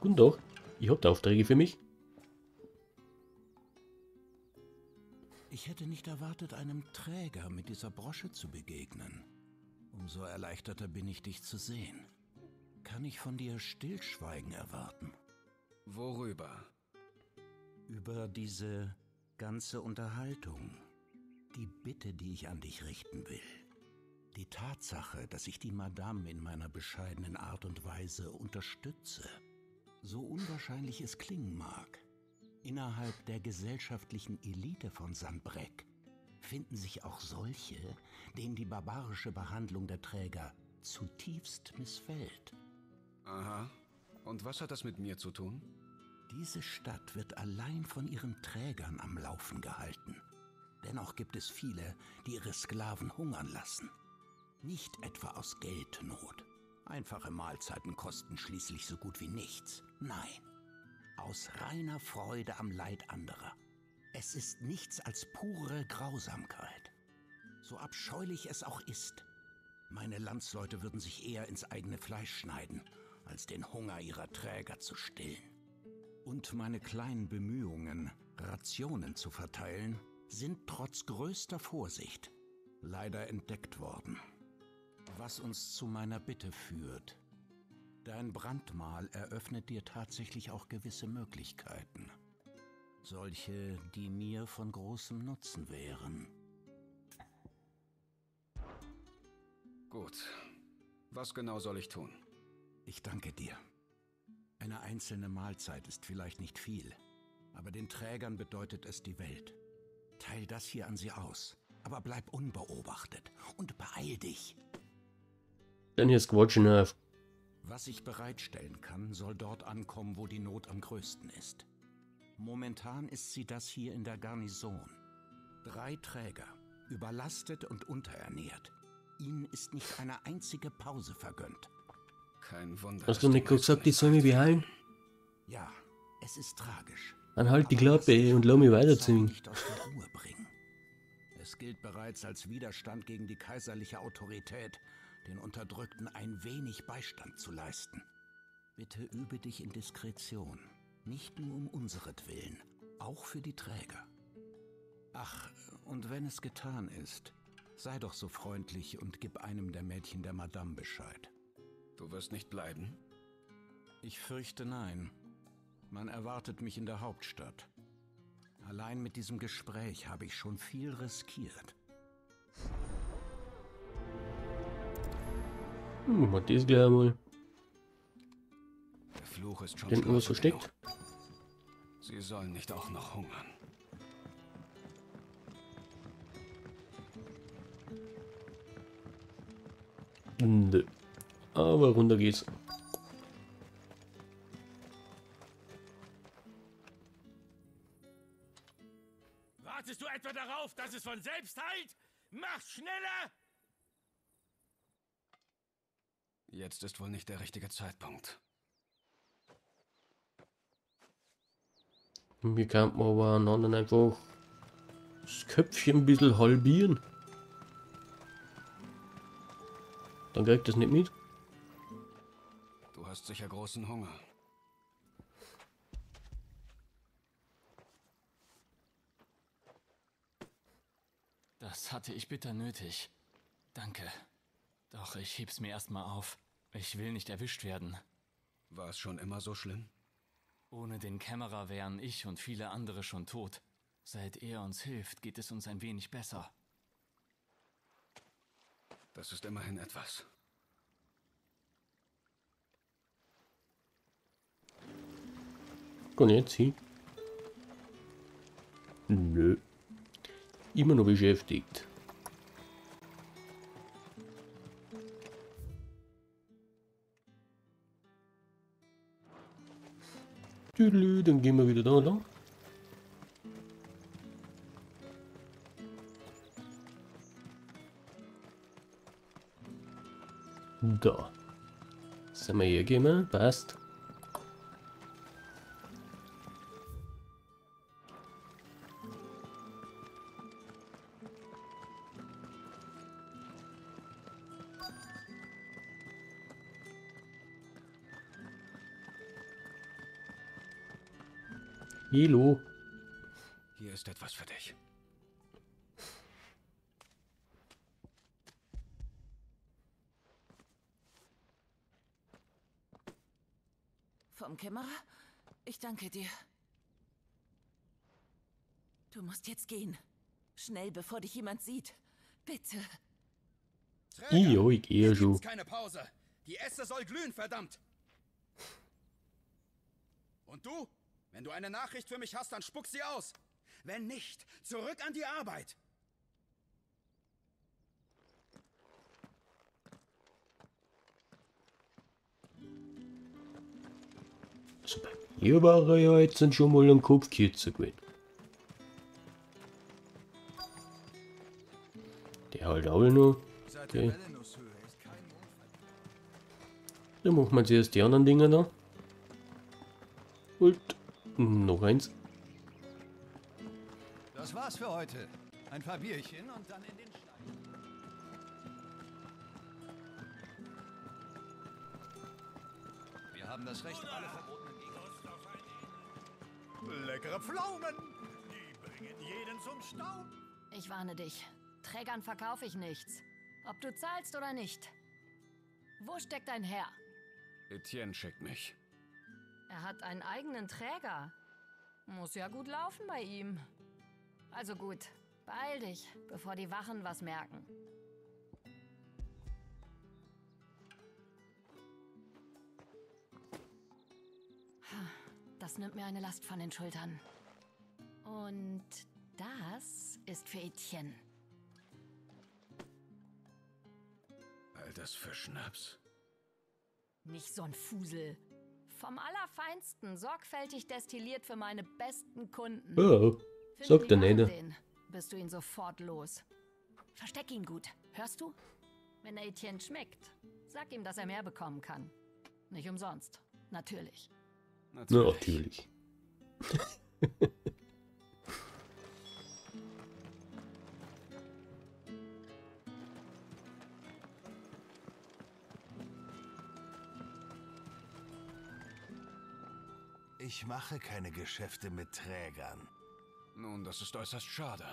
Guten Tag. Ihr habt Aufträge für mich? Ich hätte nicht erwartet, einem Träger mit dieser Brosche zu begegnen. Umso erleichterter bin ich, dich zu sehen. Kann ich von dir Stillschweigen erwarten? Worüber? Über diese ganze Unterhaltung. Die Bitte, die ich an dich richten will. Die Tatsache, dass ich die Madame in meiner bescheidenen Art und Weise unterstütze. So unwahrscheinlich es klingen mag. Innerhalb der gesellschaftlichen Elite von Sanbreck finden sich auch solche, denen die barbarische Behandlung der Träger zutiefst missfällt. Aha. Und was hat das mit mir zu tun? Diese Stadt wird allein von ihren Trägern am Laufen gehalten. Dennoch gibt es viele, die ihre Sklaven hungern lassen. Nicht etwa aus Geldnot. Einfache Mahlzeiten kosten schließlich so gut wie nichts. Nein, aus reiner Freude am Leid anderer. Es ist nichts als pure Grausamkeit. So abscheulich es auch ist. Meine Landsleute würden sich eher ins eigene Fleisch schneiden, als den Hunger ihrer Träger zu stillen. Und meine kleinen Bemühungen, Rationen zu verteilen, sind trotz größter Vorsicht leider entdeckt worden. Was uns zu meiner Bitte führt. Dein Brandmal eröffnet dir tatsächlich auch gewisse Möglichkeiten. Solche, die mir von großem Nutzen wären. Gut. Was genau soll ich tun? Ich danke dir. Eine einzelne Mahlzeit ist vielleicht nicht viel, aber den Trägern bedeutet es die Welt. Teil das hier an sie aus, aber bleib unbeobachtet und beeil dich. Dann hier ist Quatschenhaft. Was ich bereitstellen kann, soll dort ankommen, wo die Not am größten ist. Momentan ist sie das hier in der Garnison. Drei Träger, überlastet und unterernährt. Ihnen ist nicht eine einzige Pause vergönnt. Kein Wunder. Hast du nicht gesagt, ich soll mich beeilen? Ja, es ist tragisch. Dann halt die Klappe und lass mich weiterziehen. Sorge nicht aus der Ruhe bringen. Es gilt bereits als Widerstand gegen die kaiserliche Autorität, den Unterdrückten ein wenig Beistand zu leisten. Bitte übe dich in Diskretion, nicht nur um unseretwillen, auch für die Träger. Ach, und wenn es getan ist, sei doch so freundlich und gib einem der Mädchen der Madame Bescheid. Du wirst nicht bleiben? Ich fürchte nein. Man erwartet mich in der Hauptstadt. Allein mit diesem Gespräch habe ich schon viel riskiert. Hm, mal das gleich mal. Der Fluch ist schon Strafe versteckt? Sie sollen nicht auch noch hungern. Nö. Aber runter geht's. Wartest du etwa darauf, dass es von selbst heilt? Mach schneller! Jetzt ist wohl nicht der richtige Zeitpunkt. Hier kann man aber einander einfach das Köpfchen ein bisschen halbieren. Dann kriegt das nicht mit. Du hast sicher großen Hunger. Das hatte ich bitter nötig. Danke. Doch ich heb's mir erstmal auf. Ich will nicht erwischt werden. War es schon immer so schlimm? Ohne den Kämmerer wären ich und viele andere schon tot. Seit er uns hilft, geht es uns ein wenig besser. Das ist immerhin etwas. Ich jetzt hin? Nö. Immer noch beschäftigt. Tüdelü, dann gehen wir wieder da lang. Da. Sind wir hier gekommen? Passt. Hilo. Hier ist etwas für dich. Vom Kämmerer? Ich danke dir. Du musst jetzt gehen. Schnell, bevor dich jemand sieht. Bitte. Jo, ich gehe schon. keine Pause. Die Äste soll glühen, verdammt. Und du? Wenn du eine Nachricht für mich hast, dann spuck sie aus. Wenn nicht, zurück an die Arbeit. Bei mir war ja jetzt schon mal ein Kopf kürzer gewesen. Der halt auch noch. Seit Okay. der Wellenuss-Höhe ist kein Mondfall. Dann machen wir zuerst die anderen Dinger da. Und noch eins. Das war's für heute. Ein paar Bierchen und dann in den Stein. Wir haben das Recht, alle verbotenen Gegenstände. Leckere Pflaumen! Die bringen jeden zum Staub. Ich warne dich. Trägern verkaufe ich nichts. Ob du zahlst oder nicht. Wo steckt dein Herr? Etienne schickt mich. Er hat einen eigenen Träger. Muss ja gut laufen bei ihm. Also gut, beeil dich, bevor die Wachen was merken. Das nimmt mir eine Last von den Schultern. Und das ist für Etienne. All das für Schnaps. Nicht so ein Fusel. Vom Allerfeinsten, sorgfältig destilliert für meine besten Kunden. Oh, sagt er. Wachen den, bist du ihn sofort los. Versteck ihn gut, hörst du? Wenn er Etienne schmeckt, sag ihm, dass er mehr bekommen kann. Nicht umsonst, natürlich. Na, Natürlich. natürlich. Ich mache keine Geschäfte mit Trägern. Nun, das ist äußerst schade.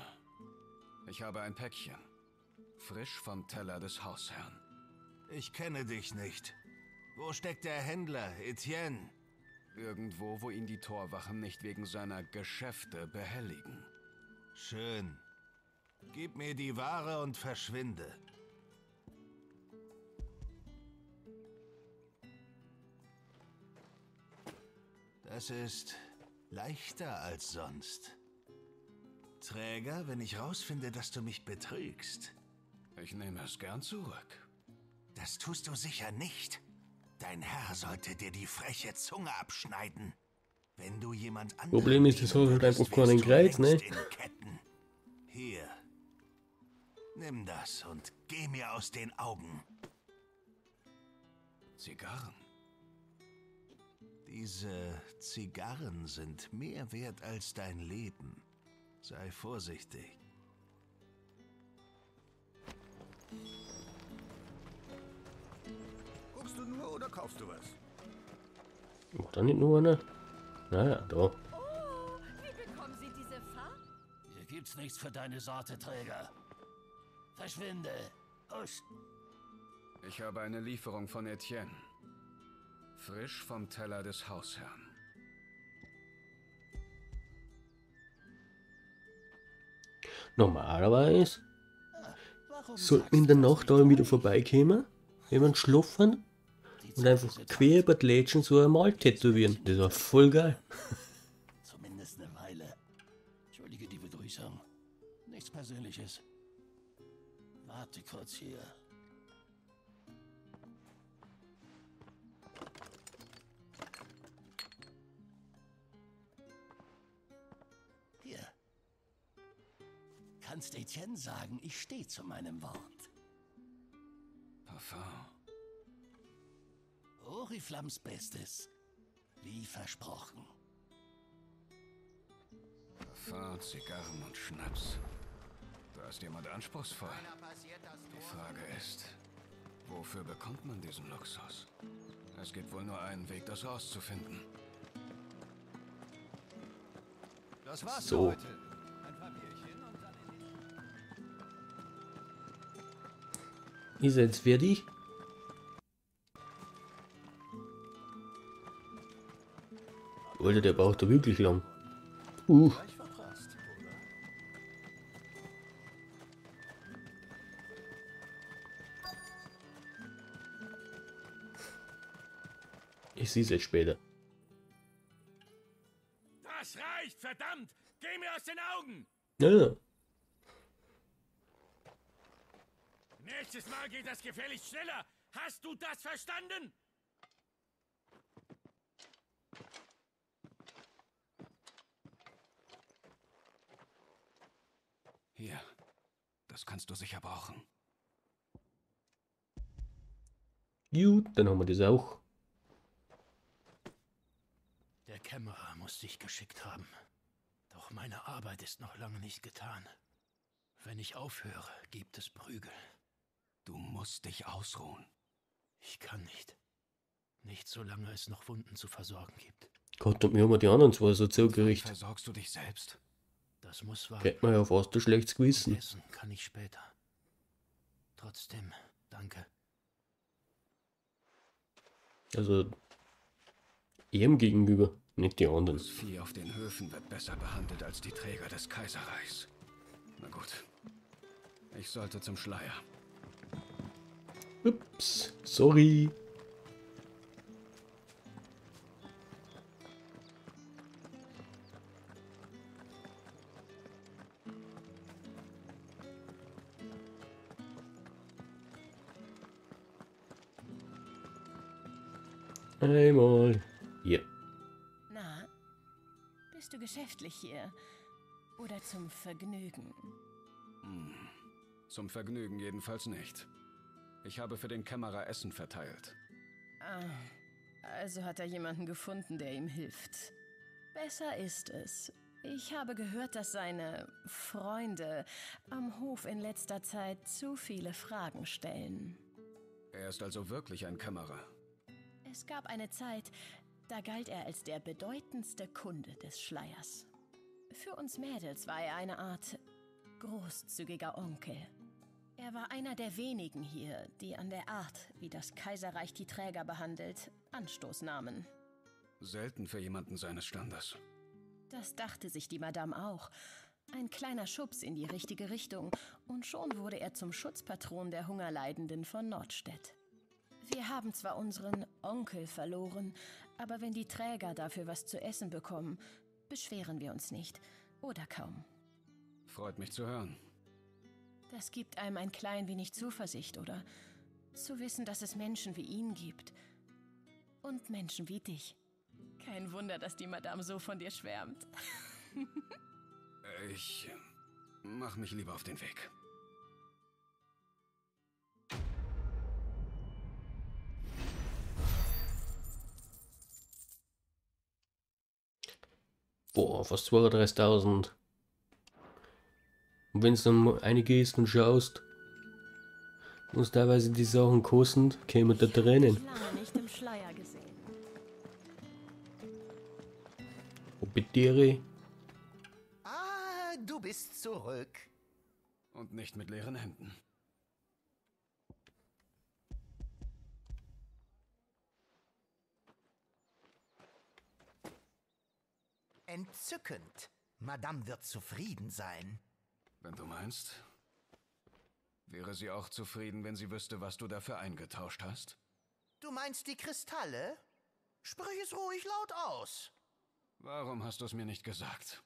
Ich habe ein Päckchen. Frisch vom Teller des Hausherrn. Ich kenne dich nicht. Wo steckt der Händler, Etienne? Irgendwo, wo ihn die Torwachen nicht wegen seiner Geschäfte behelligen. Schön. Gib mir die Ware und verschwinde. Das ist leichter als sonst. Träger, wenn ich rausfinde, dass du mich betrügst. Ich nehme es gern zurück. Das tust du sicher nicht. Dein Herr sollte dir die freche Zunge abschneiden. Wenn du jemand anderen Problem ist, das hat einfach keinen Kreuz, ne? Hier. Nimm das und geh mir aus den Augen. Zigarren. Diese Zigarren sind mehr wert als dein Leben. Sei vorsichtig. Guckst du nur oder kaufst du was? War da nicht nur einer? Naja, da. Oh, wie bekommen Sie diese Farbe? Hier gibt's nichts für deine Sorte, Träger. Verschwinde. Husch. Ich habe eine Lieferung von Etienne. Frisch vom Teller des Hausherrn. Normalerweise sollten wir in der Nacht da wieder vorbeikommen, wenn wir schlafen Die und einfach quer über die Lädchen so ein Mal tätowieren. Das war voll geil. Zumindest eine Weile. Entschuldige die Begrüßung. Nichts Persönliches. Warte kurz. Hier. Kannst Etienne sagen, ich stehe zu meinem Wort. Parfum. Oriflams Bestes. Wie versprochen. Parfum, Zigarren und Schnaps. Da ist jemand anspruchsvoll. Die Frage ist, wofür bekommt man diesen Luxus? Es gibt wohl nur einen Weg, das rauszufinden. Das war's So. für heute. Er fertig? Alter, der braucht da wirklich lang. Uh, ich sehe es jetzt später. Das reicht, verdammt! Geh mir aus den Augen! Ja, ja. Nächstes Mal geht das gefälligst schneller. Hast du das verstanden? Hier. Das kannst du sicher brauchen. Gut, dann haben wir das auch. Der Kämmerer muss sich geschickt haben. Doch meine Arbeit ist noch lange nicht getan. Wenn ich aufhöre, gibt es Prügel. Du musst dich ausruhen. Ich kann nicht. Nicht solange es noch Wunden zu versorgen gibt. Gott, und mir haben wir die anderen zwei so zugerichtet. versorgst du dich selbst? Das muss warten. Geht mir ja fast ein schlechtes Gewissen. Essen kann ich später. Trotzdem, danke. Also, ihm gegenüber, nicht die anderen. Das Vieh auf den Höfen wird besser behandelt als die Träger des Kaiserreichs. Na gut. Ich sollte zum Schleier. Ups, sorry. Einmal. Hier. Na, bist du geschäftlich hier? Oder zum Vergnügen? Zum Vergnügen jedenfalls nicht. Ich habe für den Kämmerer Essen verteilt. Ah, also hat er jemanden gefunden, der ihm hilft. Besser ist es. Ich habe gehört, dass seine Freunde am Hof in letzter Zeit zu viele Fragen stellen. Er ist also wirklich ein Kämmerer. Es gab eine Zeit, da galt er als der bedeutendste Kunde des Schleiers. Für uns Mädels war er eine Art großzügiger Onkel. Er war einer der wenigen hier, die an der Art, wie das Kaiserreich die Träger behandelt, Anstoß nahmen. Selten für jemanden seines Standes. Das dachte sich die Madame auch. Ein kleiner Schubs in die richtige Richtung und schon wurde er zum Schutzpatron der Hungerleidenden von Nordstedt. Wir haben zwar unseren Onkel verloren, aber wenn die Träger dafür was zu essen bekommen, beschweren wir uns nicht. Oder kaum. Freut mich zu hören. Das gibt einem ein klein wenig Zuversicht, oder? Zu wissen, dass es Menschen wie ihn gibt. Und Menschen wie dich. Kein Wunder, dass die Madame so von dir schwärmt. Ich mach mich lieber auf den Weg. Boah, fast 32.000. Und wenn du dann mal reingehst und schaust, was teilweise die Sachen kosten, kämen da Tränen. Obitiere. Ah, du bist zurück. Und nicht mit leeren Händen. Entzückend. Madame wird zufrieden sein. Wenn du meinst. Wäre sie auch zufrieden, wenn sie wüsste, was du dafür eingetauscht hast? Du meinst die Kristalle? Sprich es ruhig laut aus. Warum hast du es mir nicht gesagt?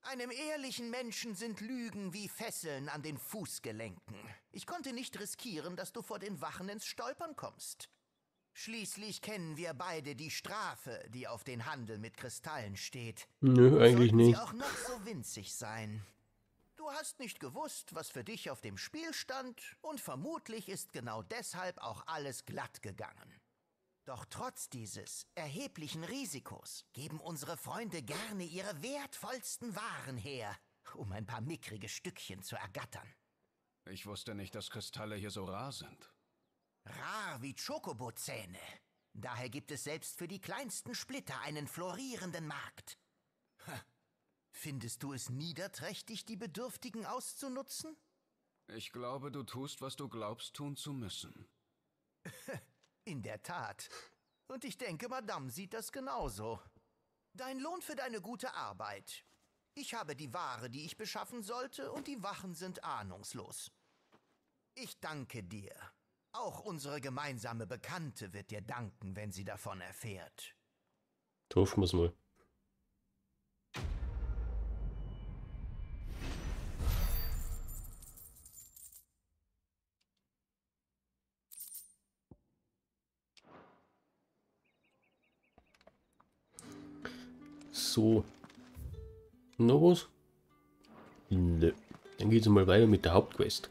Einem ehrlichen Menschen sind Lügen wie Fesseln an den Fußgelenken. Ich konnte nicht riskieren, dass du vor den Wachen ins Stolpern kommst. Schließlich kennen wir beide die Strafe, die auf den Handel mit Kristallen steht. Nö, eigentlich Sollten nicht. sie auch noch so winzig sein. Du hast nicht gewusst, was für dich auf dem Spiel stand, und vermutlich ist genau deshalb auch alles glatt gegangen. Doch trotz dieses erheblichen Risikos geben unsere Freunde gerne ihre wertvollsten Waren her, um ein paar mickrige Stückchen zu ergattern. Ich wusste nicht, dass Kristalle hier so rar sind. Rar wie Chocobozähne. Daher gibt es selbst für die kleinsten Splitter einen florierenden Markt. Ha. Findest du es niederträchtig, die Bedürftigen auszunutzen? Ich glaube, du tust, was du glaubst tun zu müssen. In der Tat. Und ich denke, Madame sieht das genauso. Dein Lohn für deine gute Arbeit. Ich habe die Ware, die ich beschaffen sollte, und die Wachen sind ahnungslos. Ich danke dir. Auch unsere gemeinsame Bekannte wird dir danken, wenn sie davon erfährt. Hoffen wir's mal. So. Noch was? Nö. Dann geht's mal weiter mit der Hauptquest.